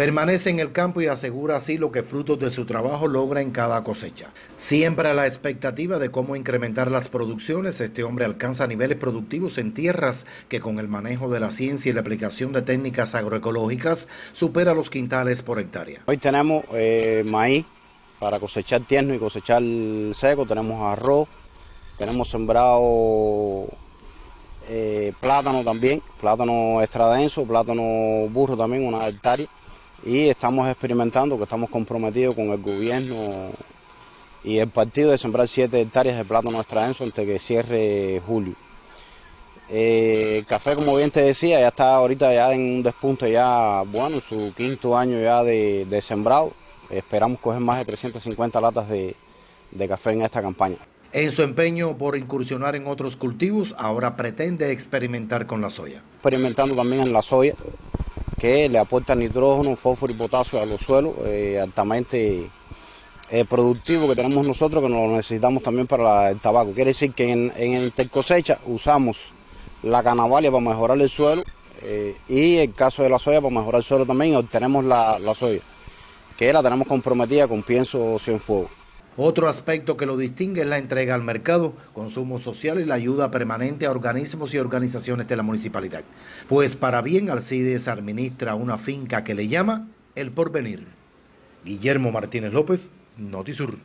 Permanece en el campo y asegura así lo que frutos de su trabajo logra en cada cosecha. Siempre a la expectativa de cómo incrementar las producciones, este hombre alcanza niveles productivos en tierras que con el manejo de la ciencia y la aplicación de técnicas agroecológicas supera los quintales por hectárea. Hoy tenemos eh, maíz para cosechar tierno y cosechar seco, tenemos arroz, tenemos sembrado eh, plátano también, plátano extradenso, plátano burro también, una hectárea. Y estamos experimentando, que estamos comprometidos con el gobierno y el partido de sembrar 7 hectáreas de plátano extradenso antes que cierre julio. Eh, el café, como bien te decía, ya está ahorita ya en un despunte ya, bueno, su quinto año ya de, sembrado. Esperamos coger más de 350 latas de café en esta campaña. En su empeño por incursionar en otros cultivos, ahora pretende experimentar con la soya. Experimentando también en la soya, que le aporta nitrógeno, fósforo y potasio a los suelos, eh, altamente eh, productivo que tenemos nosotros, que nos necesitamos también para el tabaco. Quiere decir que en, en cosecha usamos la canavalia para mejorar el suelo eh, y el caso de la soya para mejorar el suelo también obtenemos la, la soya, que la tenemos comprometida con pienso sin fuego. Otro aspecto que lo distingue es la entrega al mercado, consumo social y la ayuda permanente a organismos y organizaciones de la municipalidad. Pues para bien Alcides administra una finca que le llama El Porvenir. Guillermo Martínez López, Notisur.